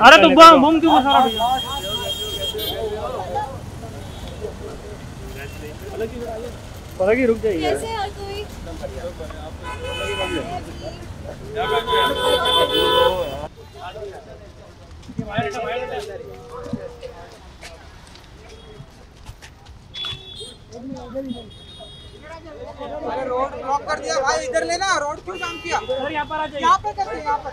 अरे तो बम बम क्यों बसा रहा भैया? पता की रुक जाइए। कैसे हर कोई? अरे रोड ब्लॉक कर दिया भाई इधर लेना रोड क्यों जाम किया? यहाँ पर आ जाइए। यहाँ पे करते यहाँ पर?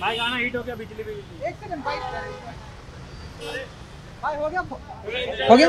भाई गाना हिट हो गया बिजली बिजली। एक सेकंड भाई भाई हो गया। हो गया?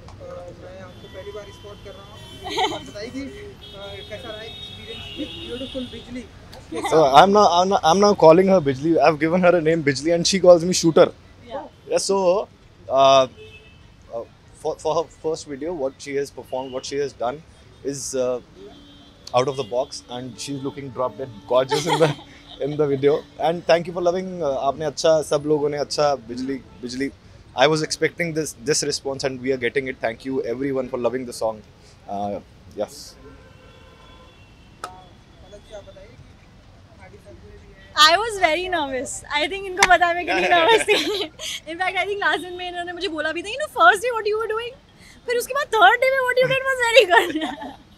मैं आपको पहली बार स्पॉट कर रहा हूँ बताइए कैसा रहा एक्सपीरियंस ब्यूटीफुल बिजली So I'm now I'm now, I'm now calling her Bijli. I've given her a name Bijli, and she calls me Shooter. Yeah. Yeah. So, uh, uh, for for her first video, what she has performed, what she has done, is uh, out of the box, and she's looking drop dead gorgeous in the in the video. And thank you for loving. Uh, आपने अच्छा सब लोगों ने अच्छा बिजली बिजली. I was expecting this this response, and we are getting it. Thank you everyone for loving the song. Uh, yes. I was very nervous I think इनको पता है मैं कितनी नर्वस थी इनफैक्ट आई थिंक लास्ट दिन में इन्होंने मुझे बोला भी था you know first day what you were doing फिर उसके बाद थर्ड डे में what you did was very good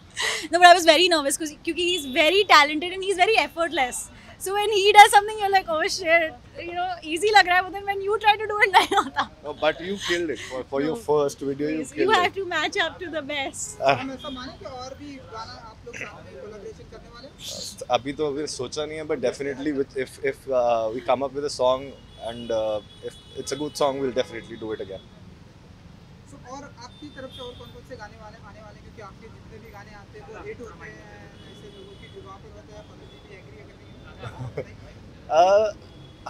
no but i was very nervous because क्योंकि he is very talented and he is very effortless so when he does something you're like oh shit you know easy लग रहा है but then when you try to do it नहीं होता No, but you killed it for, for no, your first video. You you killed You have it. to match up to the best हम ऐसा माने कि और भी गाना आप लोग साथ में कोलैबोरेशन करने वाले हैं अभी तो अभी सोचा नहीं है but definitely with if if we come up with a song and if it's a good song will definitely do it again और आपकी तरफ़ से और कौन कौन से गाने वाले आने वाले क्योंकि आपके जितने भी गाने आते हैं वो हिट होते हैं ऐसे लोगों की ज़ुबान पर होते हैं जी भी एग्री है करने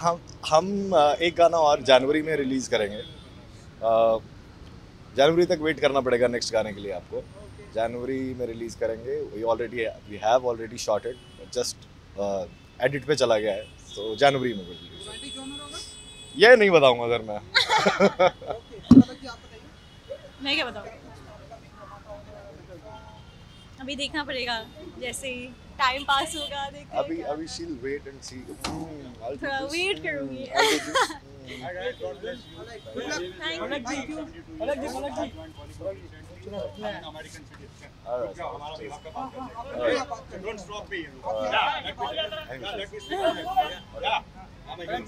हम हम एक गाना और जनवरी में रिलीज़ करेंगे। जनवरी तक वेट करना पड़ेगा नेक्स्ट गाने के लिए आपको। जनवरी में रिलीज़ करेंगे। We already we have already shot it just edit पे चला गया है तो जनवरी में ये नहीं बताऊँगा सर मैं ओके पलक जी आप बताइए मैं क्या बताऊँ? अभी देखना पड़ेगा जैसे ही टाइम पास होगा देखते अभी अभी शील वेट एंड सी थोड़ा वेट करूँगी। थैंक यू जी पलक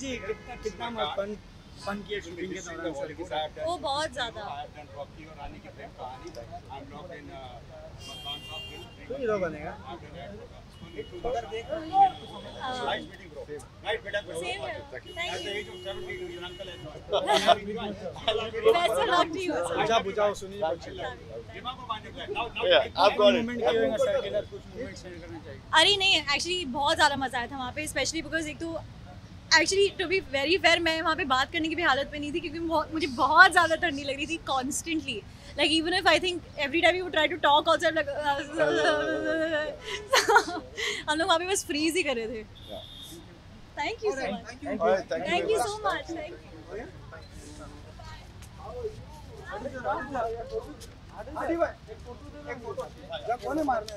जी कितना कितना मत फन किया शूटिंग के दौरान सर वो बहुत ज़्यादा। हीरो बनेगा? बुझा बुझाओ सुनिए अरे नहीं एक्चुअली बहुत ज़्यादा मज़ा आया था वहाँ पे स्पेशली बिकॉज़ एक तो actually to be very fair मैं वहाँ पे बात करने की भी हालत में नहीं थी क्योंकि मुझे बहुत ज़्यादा ठंडी लग रही थी constantly like even if I think every time you try to talk also like हम लोग वहाँ पे बस फ्रीज ही कर रहे थे. Thank you so much thank you thank you. Thank you much. So much thank you कौन है? मारने